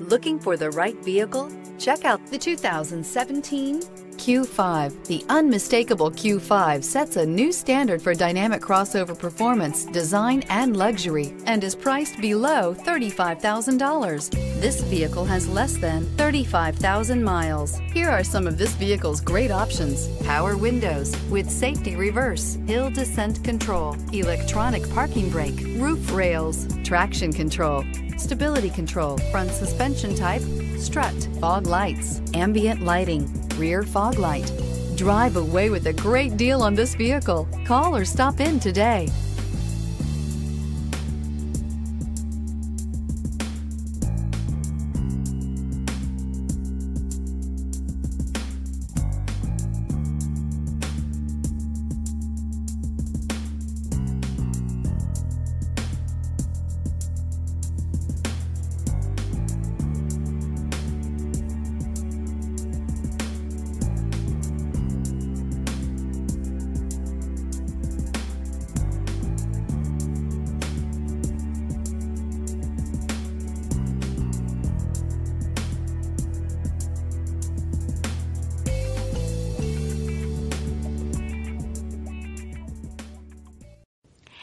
Looking for the right vehicle? Check out the 2017 Q5. The unmistakable Q5 sets a new standard for dynamic crossover performance, design, and luxury, and is priced below $35,000. This vehicle has less than 35,000 miles. Here are some of this vehicle's great options. Power windows with safety reverse, hill descent control, electronic parking brake, roof rails, traction control, stability control, front suspension type, strut, fog lights, ambient lighting, rear fog light. Drive away with a great deal on this vehicle. Call or stop in today.